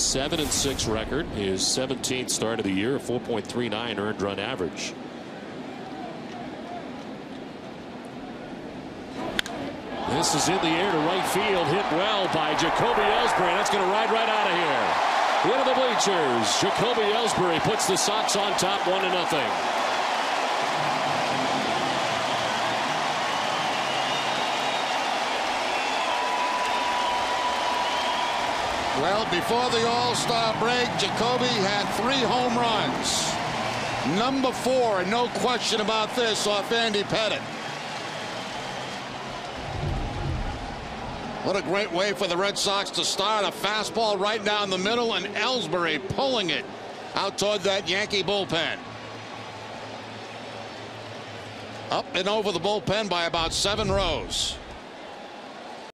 7 and 6 record, his 17th start of the year, 4.39 earned run average. This is in the air to right field, hit well by Jacoby Ellsbury. That's going to ride right out of here. Into the bleachers. Jacoby Ellsbury puts the Sox on top, one to nothing. Well, before the All-Star break, Jacoby had three home runs. Number four, no question about this, off Andy Pettitte. What a great way for the Red Sox to start. A fastball right down the middle, and Ellsbury pulling it out toward that Yankee bullpen. Up and over the bullpen by about seven rows.